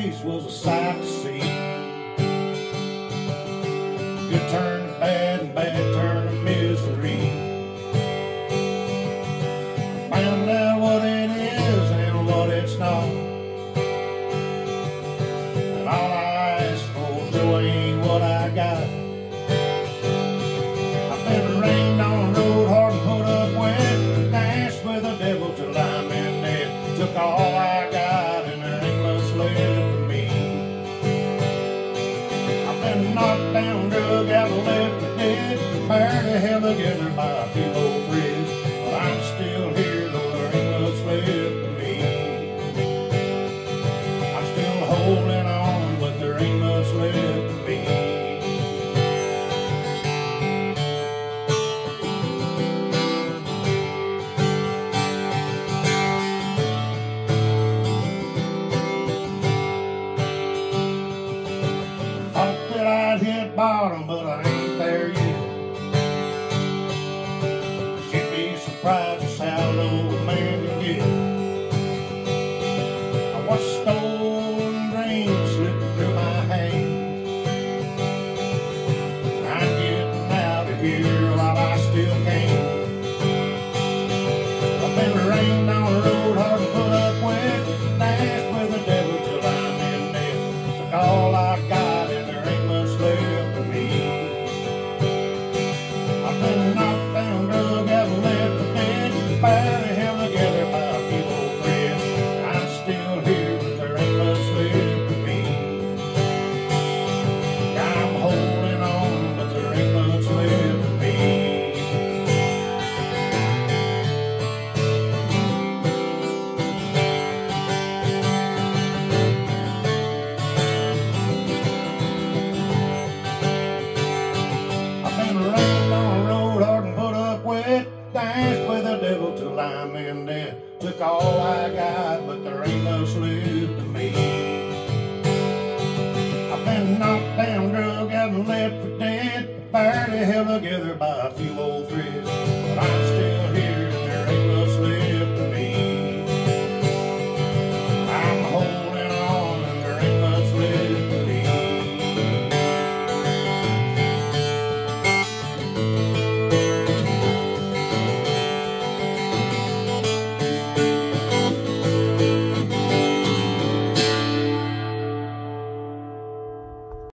face was a sight to see. Good turn to bad and bad turn to misery. Found out what it is and what it's not. And all I ask for still ain't what I got. I've been rained on the road hard and put up. Danced with the devil till I'm in. Took all knocked down, drug out, of left for dead. Married a hell together by people. danced with the devil till I'm in debt. Took all I got, but there ain't no sleep to me. I've been knocked down, drug and left for dead. Barely held together by a few old threads.